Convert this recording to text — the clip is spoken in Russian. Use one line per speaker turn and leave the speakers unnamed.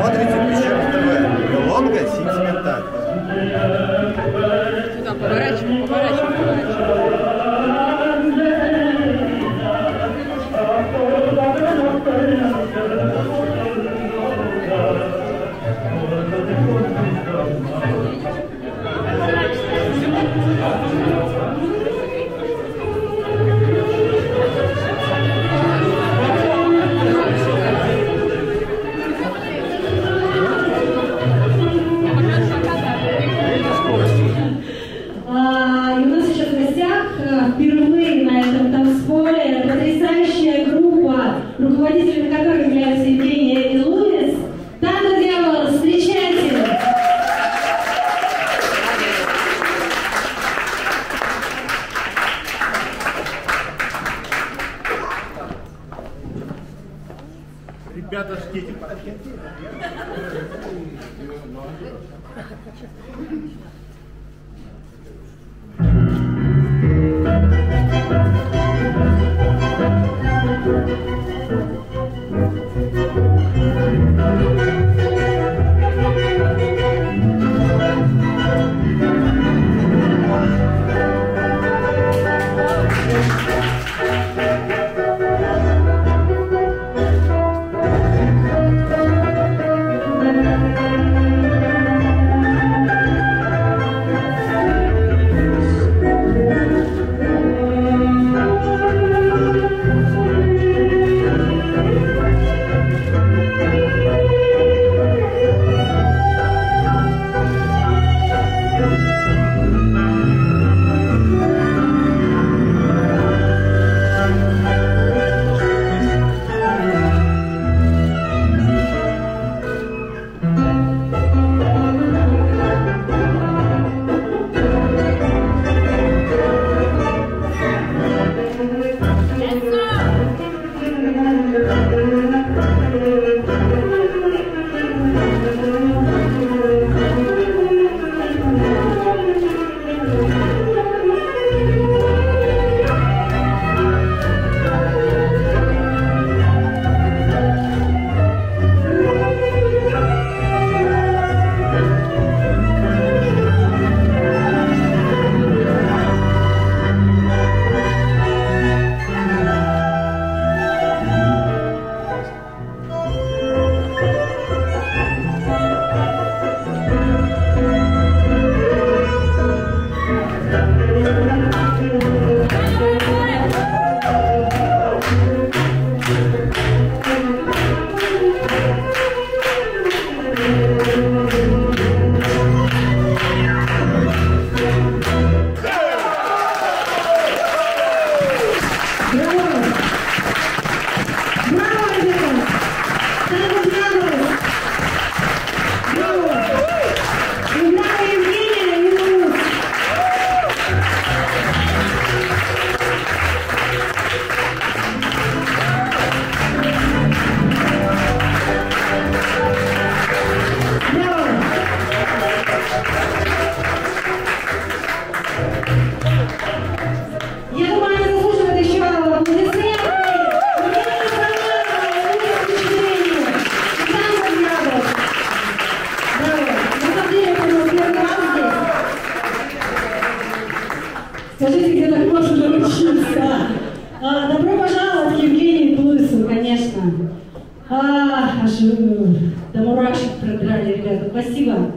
смотрите Пещера
Группа, руководителями которой являются Евгения и Луис. Танго Дьявол, встречайте!
Ребята, ждите.
There Скажите, где так можно научиться? А, добро пожаловать к Евгению Плысу, конечно. А, аж э, до мурашек продрали, ребята. Спасибо.